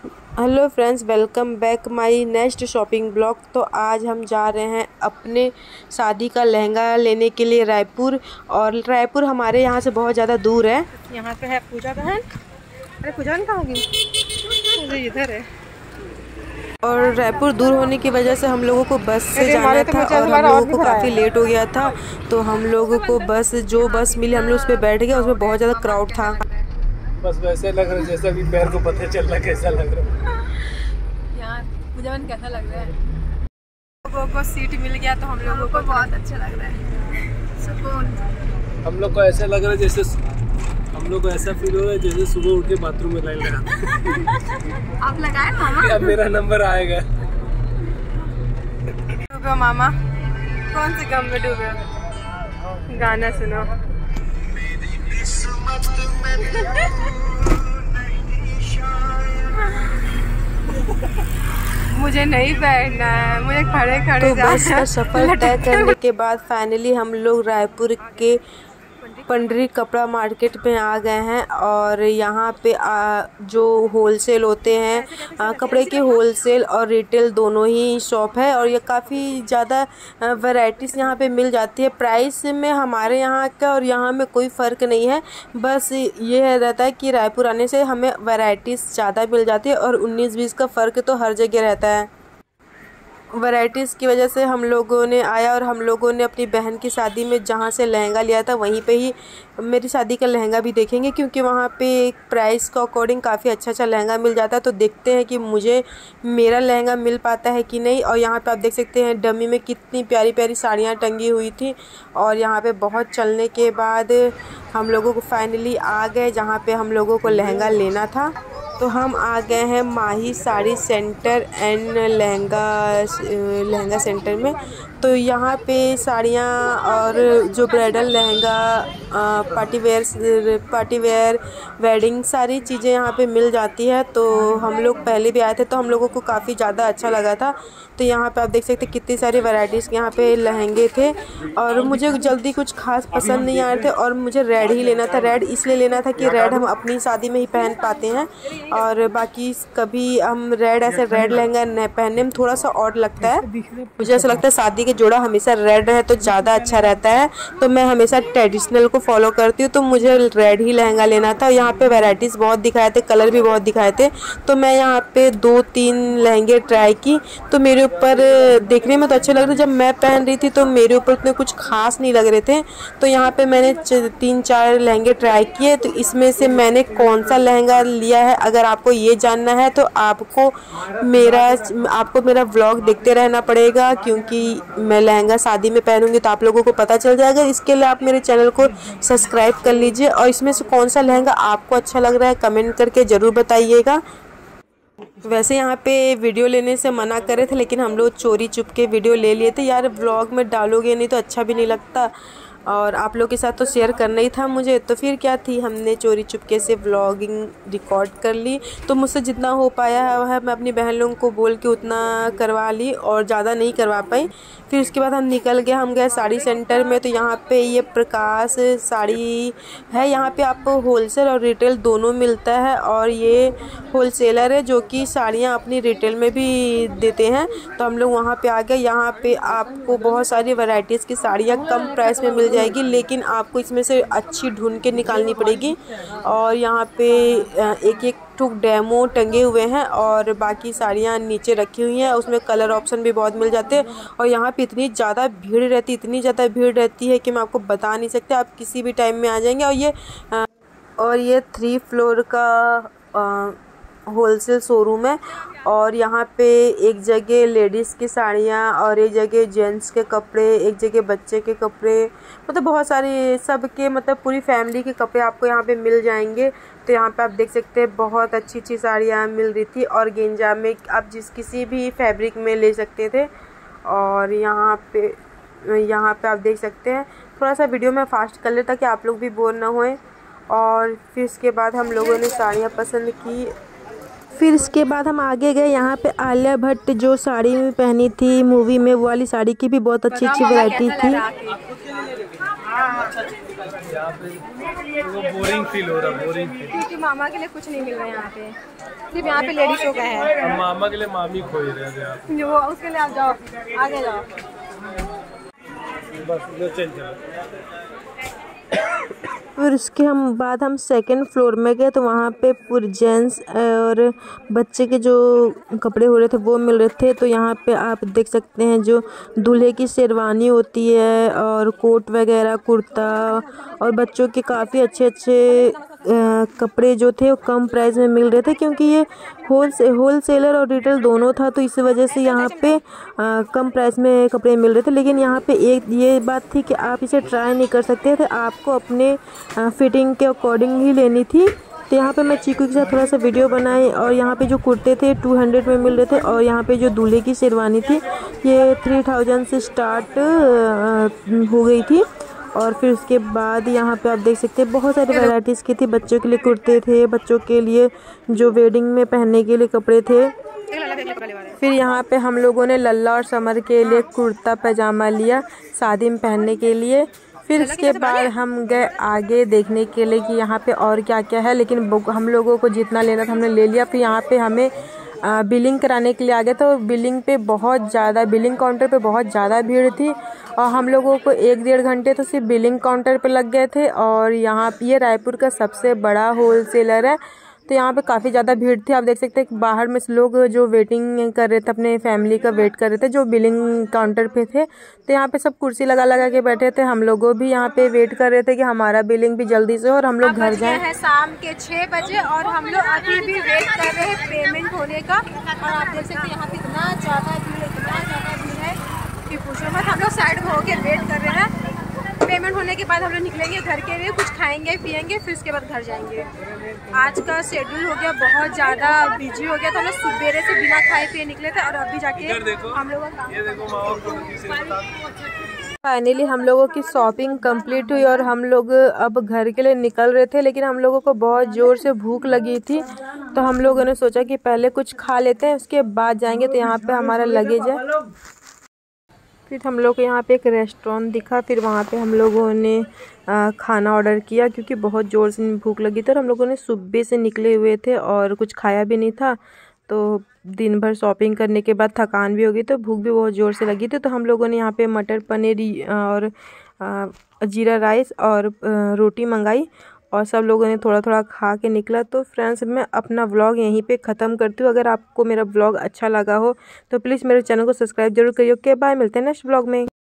Hello friends welcome back my next shopping blog. तो आज हम जा रहे हैं अपने शादी का लहंगा लेने के लिए रायपुर और रायपुर हमारे यहाँ से बहुत ज़्यादा दूर है। यहाँ पे है पूजा बहन। अरे पूजा बहन कहाँ होगी? इधर है। और रायपुर दूर होने की वजह से हम लोगों को बस से जाना था और हम लोगों को काफ़ी लेट हो गया था। तो हम लोगों को बस जो बस मिली हम लोग उस पर बैठ गए उसमें बहुत ज़्यादा क्राउड था। बस वैसे लग रहा है जैसे अभी पैर को पता चल रहा कैसा लग रहा है? यहाँ पूजा बहन कैसा लग रहा है? लोगों को सीट मिल गया तो हम लोगों को बहुत अच्छा लग रहा है। सुकून। हम लोग को ऐसा लग रहा है जैसे हम लोग को ऐसा फील हो रहा है जैसे सुबह उठ के बाथरूम में लाइन लगा आप लगाए मामा? अब मेरा नंबर आएगा। डूबे मामा? कौन से गम में डूबे गाना सुनो। मुझे नहीं बैठना है मुझे खड़े खड़े तो बस का सफ़र तय करने के बाद फाइनली हम लोग रायपुर के पंडरी कपड़ा मार्केट में आ गए हैं और यहाँ पे आ, जो होलसेल होते हैं आ, कपड़े के होलसेल और रिटेल दोनों ही शॉप है और ये काफ़ी ज़्यादा वैरायटीज़ यहाँ पे मिल जाती है। प्राइस में हमारे यहाँ का और यहाँ में कोई फ़र्क नहीं है। बस ये रहता है कि रायपुर आने से हमें वैरायटीज़ ज़्यादा मिल जाती है और उन्नीस बीस का फ़र्क तो हर जगह रहता है। वैरायटीज़ की वजह से हम लोगों ने आया और हम लोगों ने अपनी बहन की शादी में जहाँ से लहंगा लिया था, वहीं पे ही मेरी शादी का लहंगा भी देखेंगे क्योंकि वहाँ पे एक प्राइस के अकॉर्डिंग काफ़ी अच्छा अच्छा लहंगा मिल जाता है। तो देखते हैं कि मुझे मेरा लहंगा मिल पाता है कि नहीं और यहाँ पे आप देख सकते हैं डमी में कितनी प्यारी प्यारी साड़ियाँ टंगी हुई थी और यहाँ पर बहुत चलने के बाद हम लोगों को फाइनली आ गए जहाँ पर हम लोगों को लहंगा लेना था। तो हम आ गए हैं Mahi sari centre and lehenga lehenga centre में। तो यहाँ पे साड़ियाँ और जो bridal lehenga party wear party wear, wedding सारी चीज़ें यहाँ पे मिल जाती है। तो हम लोग पहले भी आए थे तो हम लोगों को काफ़ी ज़्यादा अच्छा लगा था। तो यहाँ पे आप देख सकते कितनी सारी वैरायटीज़ यहाँ पे लहंगे थे और मुझे जल्दी कुछ खास पसंद नहीं आ रहे थे और मुझे रेड ही लेना था। रेड इसलिए लेना था कि रेड हम अपनी शादी में ही पहन पाते हैं और बाकी कभी हम रेड ऐसे रेड लहंगा पहनने में थोड़ा सा और लगता है। मुझे ऐसा लगता है शादी के जोड़ा हमेशा रेड रहे तो ज़्यादा अच्छा रहता है। तो मैं हमेशा ट्रेडिशनल को फॉलो करती हूँ। तो मुझे रेड ही लहंगा लेना था। यहाँ पे वैरायटीज़ बहुत दिखाए थे कलर भी बहुत दिखाए थे। तो मैं यहाँ पे दो तीन लहंगे ट्राई की। तो मेरे ऊपर देखने में तो अच्छे लग रहे जब मैं पहन रही थी तो मेरे ऊपर उतने कुछ खास नहीं लग रहे थे। तो यहाँ पर मैंने तीन चार लहंगे ट्राई किए। तो इसमें से मैंने कौन सा लहंगा लिया है? अगर आपको ये जानना है तो आपको मेरा आपको मेरा व्लॉग देखते रहना पड़ेगा। क्योंकि मैं लहंगा शादी में पहनूँगी तो आप लोगों को पता चल जाएगा। इसके लिए आप मेरे चैनल को सब्सक्राइब कर लीजिए और इसमें से कौन सा लहंगा आपको अच्छा लग रहा है कमेंट करके ज़रूर बताइएगा। वैसे यहाँ पे वीडियो लेने से मना करे थे, लेकिन हम लोग चोरी चुप के वीडियो ले लिए थे। यार ब्लॉग में डालोगे नहीं तो अच्छा भी नहीं लगता। और आप लोग के साथ तो शेयर करना ही था मुझे। तो फिर क्या थी, हमने चोरी चुपके से व्लॉगिंग रिकॉर्ड कर ली। तो मुझसे जितना हो पाया है वह मैं अपनी बहन लोगों को बोल के उतना करवा ली और ज़्यादा नहीं करवा पाई। फिर उसके बाद हम निकल गए, हम गए साड़ी सेंटर में। तो यहाँ पे ये प्रकाश साड़ी है, यहाँ पे आपको होलसेल और रिटेल दोनों मिलता है। और ये होलसेलर है जो कि साड़ियाँ अपनी रिटेल में भी देते हैं। तो हम लोग वहाँ पे आ गए। यहाँ पे आपको बहुत सारी वैरायटीज़ की साड़ियाँ कम प्राइस में मिल जाएगी, लेकिन आपको इसमें से अच्छी ढूंढ के निकालनी पड़ेगी। और यहाँ पे एक एक टुक डेमो टंगे हुए हैं और बाकी साड़ियाँ नीचे रखी हुई हैं। उसमें कलर ऑप्शन भी बहुत मिल जाते हैं। और यहाँ पे इतनी ज़्यादा भीड़ रहती, इतनी ज़्यादा भीड़ रहती है कि मैं आपको बता नहीं सकते। आप किसी भी टाइम में आ जाएँगे और ये और ये थ्री फ्लोर का होलसेल शोरूम है। और यहाँ पे एक जगह लेडीज़ की साड़ियाँ और एक जगह जेंट्स के कपड़े, एक जगह बच्चे के कपड़े मतलब बहुत सारे सब के मतलब पूरी फैमिली के कपड़े आपको यहाँ पे मिल जाएँगे। तो यहाँ पे आप देख सकते हैं, बहुत अच्छी अच्छी साड़ियाँ मिल रही थी। और गेंजा में आप जिस किसी भी फैब्रिक में ले सकते थे। और यहाँ पे यहाँ पे आप देख सकते हैं थोड़ा सा वीडियो में फास्ट कर ले ताकि आप लोग भी बोर ना होए। और फिर इसके बाद हम लोगों ने साड़ियाँ पसंद की। फिर इसके बाद हम आगे गए। यहाँ पे आलिया भट्ट जो साड़ी में पहनी थी मूवी में वो वाली साड़ी की भी बहुत अच्छी अच्छी वैरायटी थी। बोरिंग फील हो रहा बोरिंग फील क्योंकि मामा के लिए कुछ नहीं मिल रहा है यहाँ पे। सिर्फ़ यहाँ पे लेडीजों का है। मामा के लिए मामी खोज रहे थे जो वो उसके लिए आप जाओ आगे जाओ। बस चल चलो फिर उसके हम बाद हम सेकेंड फ्लोर में गए तो वहाँ पे पूरे जेंट्स और बच्चे के जो कपड़े हो रहे थे वो मिल रहे थे। तो यहाँ पे आप देख सकते हैं जो दूल्हे की शेरवानी होती है और कोट वगैरह, कुर्ता और बच्चों के काफ़ी अच्छे अच्छे कपड़े जो थे वो कम प्राइस में मिल रहे थे क्योंकि ये होल से होल सेलर और रिटेल दोनों था तो इस वजह से यहाँ पे अ, कम प्राइस में कपड़े मिल रहे थे। लेकिन यहाँ पे एक ये बात थी कि आप इसे ट्राई नहीं कर सकते थे आपको अपने आ, फिटिंग के अकॉर्डिंग ही लेनी थी। तो यहाँ पे मैं चीकू के साथ थोड़ा सा वीडियो बनाई और यहाँ पे जो कुर्ते थे टू हंड्रेड में मिल रहे थे और यहाँ पे जो दूल्हे की शेरवानी थी ये थ्री थाउज़ेंड से स्टार्ट हो गई थी। और फिर उसके बाद यहाँ पे आप देख सकते हैं बहुत सारी वैरायटीज़ की थी। बच्चों के लिए कुर्ते थे बच्चों के लिए जो वेडिंग में पहनने के लिए कपड़े थे। फिर यहाँ पे हम लोगों ने लल्ला और समर के लिए कुर्ता पैजामा लिया शादी में पहनने के लिए। फिर उसके बाद हम गए आगे देखने के लिए कि यहाँ पे और क्या क्या है लेकिन हम लोगों को जितना लेना था हमने ले लिया। फिर यहाँ पे हमें बिलिंग कराने के लिए आ गए तो बिलिंग पे बहुत ज़्यादा बिलिंग काउंटर पे बहुत ज़्यादा भीड़ थी और हम लोगों को एक डेढ़ घंटे तो सिर्फ़ बिलिंग काउंटर पे लग गए थे और यहाँ ये रायपुर का सबसे बड़ा होल सेलर है। तो यहाँ पे काफ़ी ज़्यादा भीड़ थी। आप देख सकते हैं बाहर में लोग जो वेटिंग कर रहे थे अपने फैमिली का वेट कर रहे थे जो बिलिंग काउंटर पे थे। तो यहाँ पे सब कुर्सी लगा लगा के बैठे थे। हम लोगों भी यहाँ पे वेट कर रहे थे कि हमारा बिलिंग भी जल्दी से हो और हम लोग घर जाए। हैं शाम के छः बजे और हम लोग अभी भी वेट कर रहे हैं पेमेंट होने का। और आप देख सकते हैं यहाँ पे इतना ज़्यादा भीड़ है इतना ज़्यादा भीड़ है कि पूछो मत। हम लोग साइड में होके वेट कर रहे हैं। पेमेंट होने के बाद हम लोग निकलेंगे घर के लिए कुछ खाएँगे पियेंगे फिर उसके बाद घर जाएँगे। आज का शेड्यूल हो गया बहुत ज़्यादा बिज़ी हो गया था हम लोग सुबेरे से बिना खाए पिए निकले थे और अभी जाके हम लोग फाइनली हम लोगों की शॉपिंग कंप्लीट हुई और हम लोग अब घर के लिए निकल रहे थे लेकिन हम लोगों को बहुत ज़ोर से भूख लगी थी तो हम लोगों ने सोचा कि पहले कुछ खा लेते हैं उसके बाद जाएँगे तो यहाँ पे हमारा लगेज है। फिर हम लोग को यहाँ पे एक रेस्टोरेंट दिखा, फिर वहाँ पे हम लोगों ने खाना ऑर्डर किया क्योंकि बहुत ज़ोर से भूख लगी थी और हम लोगों ने सुबह से निकले हुए थे और कुछ खाया भी नहीं था। तो दिन भर शॉपिंग करने के बाद थकान भी हो गई तो भूख भी बहुत ज़ोर से लगी थी। तो हम लोगों ने यहाँ पे मटर पनीर और जीरा राइस और रोटी मंगाई और सब लोगों ने थोड़ा थोड़ा खा के निकला तो फ्रेंड्स, मैं अपना व्लॉग यहीं पे ख़त्म करती हूँ। अगर आपको मेरा व्लॉग अच्छा लगा हो तो प्लीज़ मेरे चैनल को सब्सक्राइब ज़रूर करिए ओके, बाय, मिलते हैं नेक्स्ट व्लॉग में।